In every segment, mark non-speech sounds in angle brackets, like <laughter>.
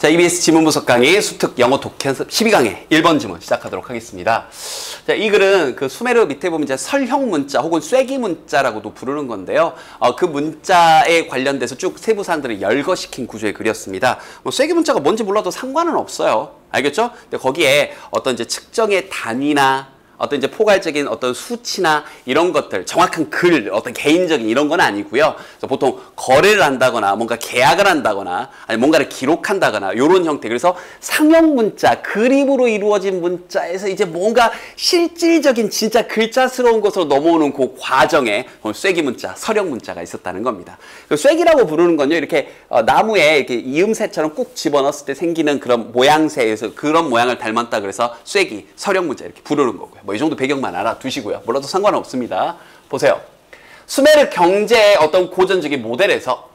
자, EBS 지문 분석 강의 수특 영어 독해 연습 12강의 1번 지문 시작하도록 하겠습니다. 자, 이 글은 그 수메르 밑에 보면 이제 설형 문자 혹은 쐐기 문자라고도 부르는 건데요. 어, 그 문자에 관련돼서 쭉 세부 사항들을 열거시킨 구조의 글이었습니다. 뭐 쐐기 문자가 뭔지 몰라도 상관은 없어요. 알겠죠? 근데 거기에 어떤 이제 측정의 단위나 어떤 이제 포괄적인 어떤 수치나 이런 것들, 정확한 글, 어떤 개인적인 이런 건 아니고요. 보통 거래를 한다거나 뭔가 계약을 한다거나 아니 뭔가를 기록한다거나 이런 형태. 그래서 상형 문자, 그림으로 이루어진 문자에서 이제 뭔가 실질적인 진짜 글자스러운 것으로 넘어오는 그 과정에 쐐기 문자, 서령 문자가 있었다는 겁니다. 그 쐐기라고 부르는 건요. 이렇게 어, 나무에 이렇게 이음새처럼 꾹 집어넣었을 때 생기는 그런 모양새에서 그런 모양을 닮았다 그래서 쐐기, 서령 문자 이렇게 부르는 거고요. 뭐 이 정도 배경만 알아두시고요. 몰라도 상관은 없습니다. 보세요. 수메르 경제의 어떤 고전적인 모델에서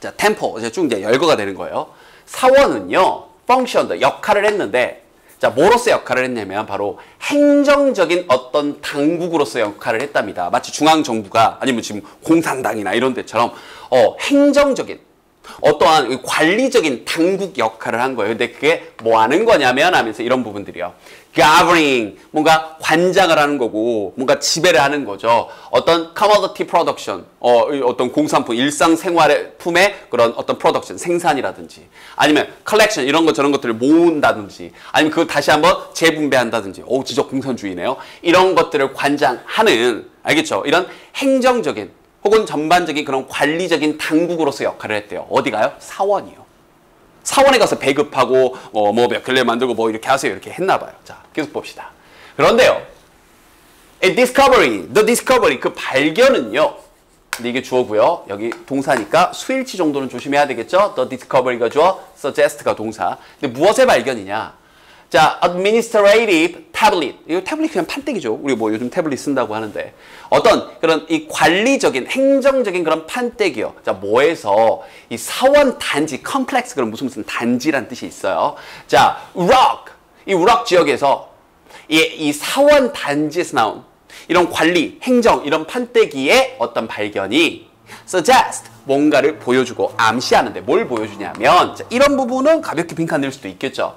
자, 템포 이제 쭉 이제 열거가 되는 거예요. 사원은요. 펑션 역할을 했는데 자, 뭐로서 역할을 했냐면 바로 행정적인 어떤 당국으로서 역할을 했답니다. 마치 중앙정부가 아니면 지금 공산당이나 이런 데처럼 어, 행정적인 어떠한 관리적인 당국 역할을 한 거예요. 근데 그게 뭐 하는 거냐면 하면서 이런 부분들이요. governing 뭔가 관장을 하는 거고 뭔가 지배를 하는 거죠. 어떤 commodity production 어, 어떤 공산품 일상생활의 품의 그런 어떤 production 생산이라든지 아니면 collection 이런 것 저런 것들을 모은다든지 아니면 그걸 다시 한번 재분배한다든지 오 진짜 공산주의네요. 이런 것들을 관장하는 알겠죠? 이런 행정적인 혹은 전반적인 그런 관리적인 당국으로서 역할을 했대요. 어디 가요? 사원이요. 사원에 가서 배급하고 어, 뭐몇 켤레 만들고 뭐 이렇게 하세요. 이렇게 했나 봐요. 자, 계속 봅시다. 그런데요. A discovery, the discovery 그 발견은요. 근데 이게 주어고요. 여기 동사니까 수일치 정도는 조심해야 되겠죠. The discovery가 주어, suggest가 동사. 근데 무엇의 발견이냐? 자, administrative tablet. 이거 태블릿 그냥 판때기죠. 우리 뭐 요즘 태블릿 쓴다고 하는데. 어떤 그런 이 관리적인, 행정적인 그런 판때기요. 자, 뭐에서 이 사원 단지, 컴플렉스 그런 무슨 무슨 단지란 뜻이 있어요. 자, 우락. 이 우락 지역에서 이, 이 사원 단지에서 나온 이런 관리, 행정, 이런 판때기의 어떤 발견이 suggest 뭔가를 보여주고 암시하는데 뭘 보여주냐면 자, 이런 부분은 가볍게 빈칸 낼 수도 있겠죠.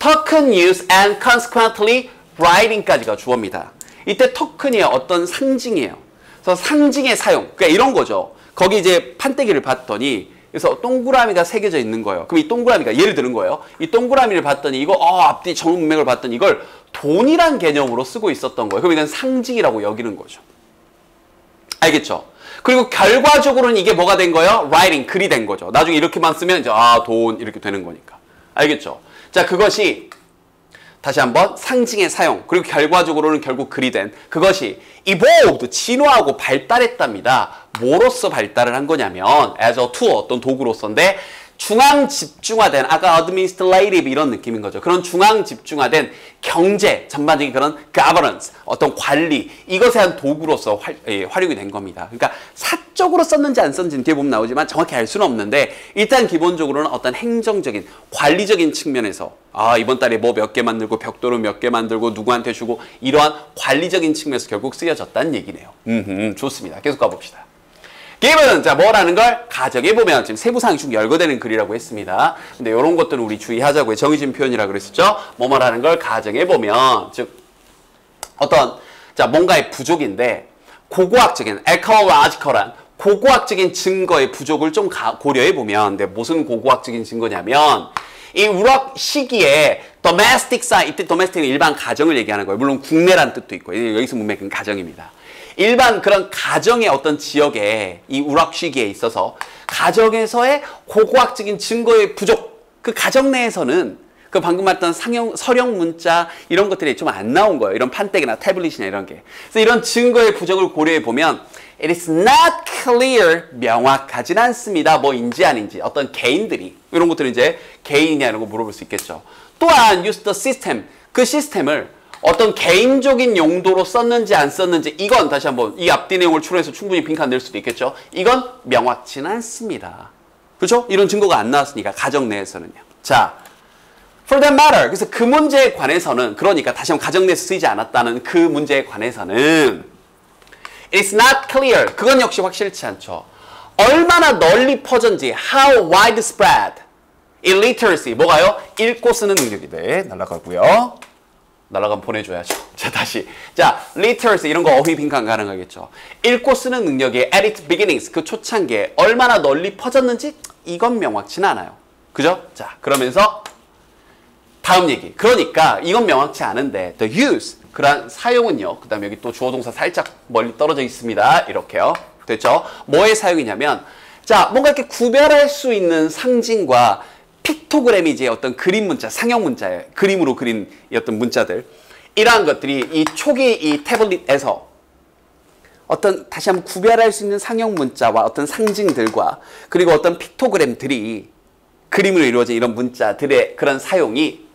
Token use and consequently writing까지가 주어입니다. 이때 토큰이 어떤 상징이에요. 그래서 상징의 사용. 그러니까 이런 거죠. 거기 이제 판때기를 봤더니 그래서 동그라미가 새겨져 있는 거예요. 그럼 이 동그라미가 예를 드는 거예요. 이 동그라미를 봤더니 이거 어, 앞뒤 정맥을 봤더니 이걸 돈이란 개념으로 쓰고 있었던 거예요. 그럼 이건 상징이라고 여기는 거죠. 알겠죠? 그리고 결과적으로는 이게 뭐가 된 거예요? writing, 글이 된 거죠. 나중에 이렇게만 쓰면 이제 아, 돈 이렇게 되는 거니까. 알겠죠? 자, 그것이 다시 한번 상징의 사용 그리고 결과적으로는 결국 글이 된 그것이 evolved 진화하고 발달했답니다. 뭐로서 발달을 한 거냐면 as a tool 어떤 도구로서인데 중앙 집중화된 아까 administrative 이런 느낌인 거죠. 그런 중앙 집중화된 경제 전반적인 그런 governance 어떤 관리 이것에 한 도구로서 활, 예, 활용이 된 겁니다. 그러니까 사적으로 썼는지 안 썼는지 뒤에 보면 나오지만 정확히 알 수는 없는데 일단 기본적으로는 어떤 행정적인 관리적인 측면에서 아 이번 달에 뭐 몇 개 만들고 벽돌을 몇 개 만들고 누구한테 주고 이러한 관리적인 측면에서 결국 쓰여졌다는 얘기네요. 음, 좋습니다. 계속 가봅시다. Given 자 뭐라는 걸 가정해 보면 지금 세부사항이 쭉 열거되는 글이라고 했습니다. 근데 이런 것들은 우리 주의하자고요. 정해진 표현이라 그랬었죠. 뭐뭐라는 걸 가정해 보면 즉 어떤 자 뭔가의 부족인데 고고학적인 archaeological한 고고학적인 증거의 부족을 좀 고려해 보면 근데 무슨 고고학적인 증거냐면 이 Uruk 시기에 site 이때 domestic은 일반 가정을 얘기하는 거예요. 물론 국내란 뜻도 있고 여기서 문맥은 가정입니다. 일반 그런 가정의 어떤 지역에 이 우락 시기에 있어서 가정에서의 고고학적인 증거의 부족 그 가정 내에서는 그 방금 말했던 상형, 서령 문자 이런 것들이 좀 안 나온 거예요. 이런 판때기나 태블릿이나 이런 게. 그래서 이런 증거의 부족을 고려해 보면 it is not clear 명확하진 않습니다. 뭐인지 아닌지 어떤 개인들이 이런 것들은 이제 개인이냐 이런 거 물어볼 수 있겠죠. 또한 use the system 그 시스템을 어떤 개인적인 용도로 썼는지 안 썼는지 이건 다시 한번 이 앞뒤 내용을 추론해서 충분히 빈칸 낼 수도 있겠죠. 이건 명확치는 않습니다. 그렇죠? 이런 증거가 안 나왔으니까 가정 내에서는요. 자, for that matter. 그래서 그 문제에 관해서는 그러니까 다시 한번 가정 내에서 쓰이지 않았다는 그 문제에 관해서는 it's not clear. 그건 역시 확실치 않죠. 얼마나 널리 퍼졌는지 how widespread illiteracy 뭐가요? 읽고 쓰는 능력이 네 날아가고요. 날아가면 보내줘야죠. <laughs> 자 다시 자 literacy 이런 거 어휘 빈칸 가능하겠죠. 읽고 쓰는 능력이 at its beginnings 그 초창기에 얼마나 널리 퍼졌는지 이건 명확치는 않아요. 그죠? 자 그러면서 다음 얘기. 그러니까 이건 명확치 않은데 the use 그런 사용은요. 그 다음에 여기 또 주어 동사 살짝 멀리 떨어져 있습니다. 이렇게요. 됐죠? 뭐의 사용이냐면 자 뭔가 이렇게 구별할 수 있는 상징과 픽토그램이 이제 어떤 그림 문자, 상형 문자에 그림으로 그린 어떤 문자들. 이러한 것들이 이 초기 이 태블릿에서 어떤 다시 한번 구별할 수 있는 상형 문자와 어떤 상징들과 그리고 어떤 픽토그램들이 그림으로 이루어진 이런 문자들의 그런 사용이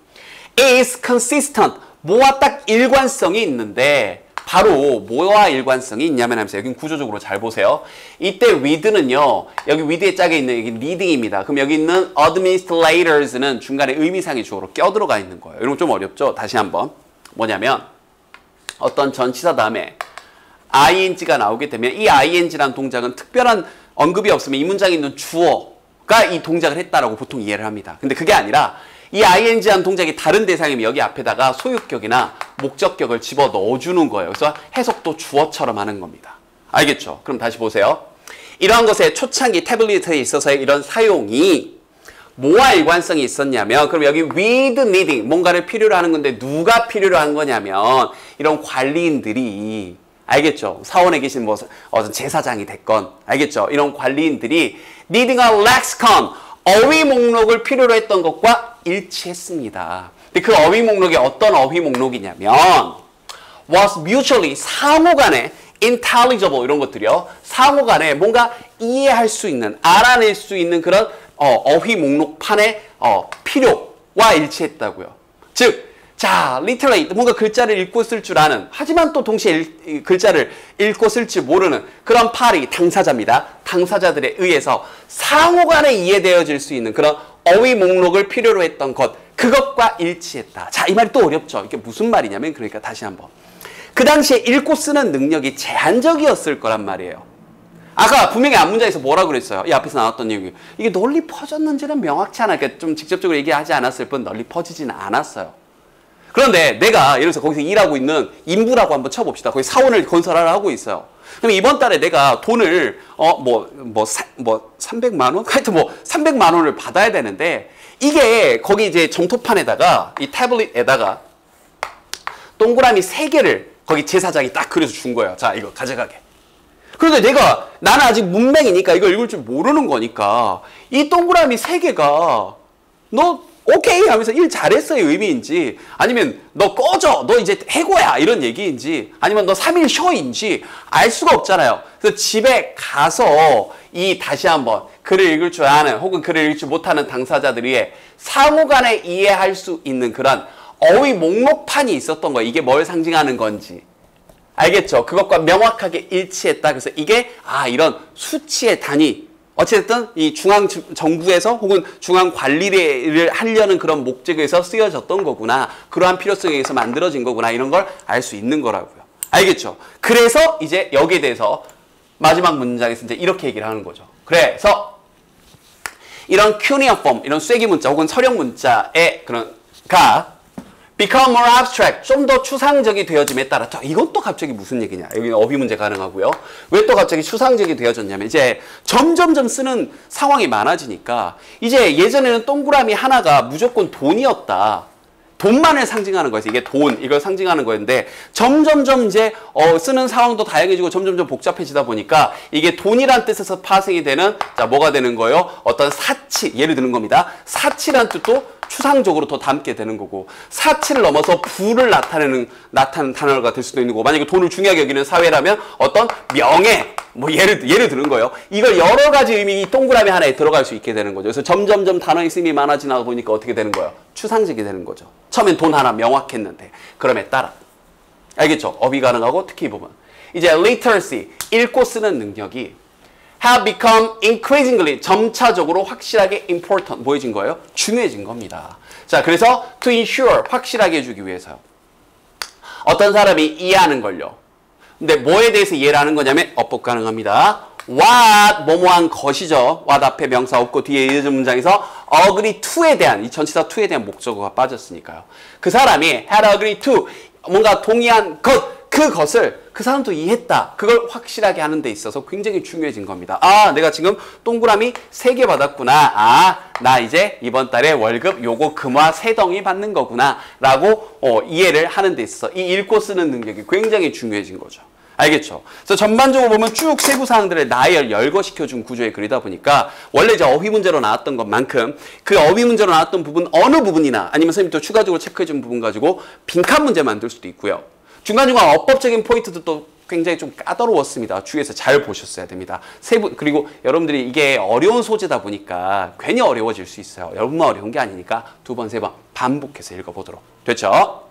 is consistent. 뭐와 딱 일관성이 있는데 바로 뭐와 일관성이 있냐면 하면서 여기 구조적으로 잘 보세요. 이때 with는요. 여기 with에 짝에 있는 여기 leading입니다. 그럼 여기 있는 administrators는 중간에 의미상의 주어로 껴들어가 있는 거예요. 이런 거 좀 어렵죠? 다시 한번. 뭐냐면 어떤 전치사 다음에 ing가 나오게 되면 이 ing라는 동작은 특별한 언급이 없으면 이 문장에 있는 주어가 이 동작을 했다라고 보통 이해를 합니다. 근데 그게 아니라 이 ing한 동작이 다른 대상이면 여기 앞에다가 소유격이나 목적격을 집어 넣어주는 거예요. 그래서 해석도 주어처럼 하는 겁니다. 알겠죠? 그럼 다시 보세요. 이러한 것의 초창기 태블릿에 있어서의 이런 사용이 뭐와 일관성이 있었냐면 그럼 여기 with needing 뭔가를 필요로 하는 건데 누가 필요로 한 거냐면 이런 관리인들이 알겠죠? 사원에 계신 뭐 제사장이 됐건 알겠죠? 이런 관리인들이 needing a lexicon 어휘 목록을 필요로 했던 것과 일치했습니다. 근데 그 어휘 목록이 어떤 어휘 목록이냐면 was mutually 상호 간에 intelligible 이런 것들이요. 상호 간에 뭔가 이해할 수 있는 알아낼 수 있는 그런 어, 휘 목록판의 어, 필요와 일치했다고요. 즉 자, literate 뭔가 글자를 읽고 쓸 줄 아는 하지만 또 동시에 일, 글자를 읽고 쓸지 모르는 그런 파리 당사자입니다. 당사자들에 의해서 상호간에 이해되어질 수 있는 그런 어휘 목록을 필요로 했던 것 그것과 일치했다. 자, 이 말이 또 어렵죠. 이게 무슨 말이냐면 그러니까 다시 한번 그 당시에 읽고 쓰는 능력이 제한적이었을 거란 말이에요. 아까 분명히 앞문장에서 뭐라 그랬어요? 이 앞에서 나왔던 얘기. 이게 널리 퍼졌는지는 명확치 않아. 그러니까 좀 직접적으로 얘기하지 않았을 뿐 널리 퍼지지는 않았어요. 그런데 내가 예를 들어서 거기서 일하고 있는 인부라고 한번 쳐봅시다. 거기 사원을 건설하러 하고 있어요. 그럼 이번 달에 내가 돈을 어뭐뭐 뭐, 뭐 300만 원? 하여튼 뭐 300만 원을 받아야 되는데 이게 거기 이제 점토판에다가 이 태블릿에다가 동그라미 3개를 거기 제사장이 딱 그려서 준 거예요. 자, 이거 가져가게. 그런데 내가 나는 아직 문맹이니까 이걸 읽을 줄 모르는 거니까 이 동그라미 3개가 너 오케이 하면서 일 잘했어의 의미인지 아니면 너 꺼져 너 이제 해고야 이런 얘기인지 아니면 너 3일 쉬어인지 알 수가 없잖아요. 그래서 집에 가서 이 다시 한번 글을 읽을 줄 아는 혹은 글을 읽지 줄 못하는 당사자들이 상호간에 이해할 수 있는 그런 어휘 목록판이 있었던 거예요. 이게 뭘 상징하는 건지. 알겠죠? 그것과 명확하게 일치했다. 그래서 이게 아 이런 수치의 단위 어쨌든 이 중앙 정부에서 혹은 중앙 관리를 하려는 그런 목적에서 쓰여졌던 거구나. 그러한 필요성에 의해서 만들어진 거구나. 이런 걸 알 수 있는 거라고요. 알겠죠? 그래서 이제 여기에 대해서 마지막 문장에서 이제 이렇게 얘기를 하는 거죠. 그래서 이런 큐니어 폼, 이런 쐐기 문자 혹은 서령 문자의 그런 가 become more abstract, 좀 더 추상적이 되어짐에 따라 또 이건 또 갑자기 무슨 얘기냐. 여기 어휘 문제 가능하고요. 왜 또 갑자기 추상적이 되어졌냐면 이제 점점점 쓰는 상황이 많아지니까 이제 예전에는 동그라미 하나가 무조건 돈이었다. 돈만을 상징하는 거였어요. 이게 돈, 이걸 상징하는 거였는데 점점점 이제 어, 쓰는 상황도 다양해지고 점점점 복잡해지다 보니까 이게 돈이란 뜻에서 파생이 되는 자 뭐가 되는 거예요? 어떤 사치, 예를 드는 겁니다. 사치란 뜻도 추상적으로 더 담게 되는 거고 사치를 넘어서 부를 나타내는 나타내는 단어가 될 수도 있는 거고 만약에 돈을 중요하게 여기는 사회라면 어떤 명예 뭐 예를 예를 드는 거예요. 이걸 여러 가지 의미 이 동그라미 하나에 들어갈 수 있게 되는 거죠. 그래서 점점점 단어의 쓰임이 많아지다 보니까 어떻게 되는 거예요? 추상적이 되는 거죠. 처음엔 돈 하나 명확했는데 그럼에 따라 알겠죠? 어휘 가능하고 특히 이 부분 이제 literacy 읽고 쓰는 능력이 have become increasingly 점차적으로 확실하게 important 뭐해진 거예요? 중요해진 겁니다. 자, 그래서 to ensure 확실하게 해주기 위해서 어떤 사람이 이해하는 걸요. 근데 뭐에 대해서 이해를 하는 거냐면 어법 가능합니다. what 뭐뭐한 것이죠. what 앞에 명사 없고 뒤에 이어진 문장에서 agree to에 대한 이 전치사 to에 대한 목적어가 빠졌으니까요. 그 사람이 had agree to 뭔가 동의한 것 그것을 그 사람도 이해했다. 그걸 확실하게 하는 데 있어서 굉장히 중요해진 겁니다. 아, 내가 지금 동그라미 세 개 받았구나. 아, 나 이제 이번 달에 월급 요거 금화 세 덩이 받는 거구나. 라고 어, 이해를 하는 데 있어서 이 읽고 쓰는 능력이 굉장히 중요해진 거죠. 알겠죠? 그래서 전반적으로 보면 쭉 세부 사항들을 나열 열거시켜준 구조의 글이다 보니까 원래 이제 어휘 문제로 나왔던 것만큼 그 어휘 문제로 나왔던 부분 어느 부분이나 아니면 선생님이 또 추가적으로 체크해준 부분 가지고 빈칸 문제 만들 수도 있고요. 중간중간 어법적인 포인트도 또 굉장히 좀 까다로웠습니다. 주위에서 잘 보셨어야 됩니다. 세부 그리고 여러분들이 이게 어려운 소재다 보니까 괜히 어려워질 수 있어요. 여러분만 어려운 게 아니니까 두 번, 세 번 반복해서 읽어보도록 됐죠?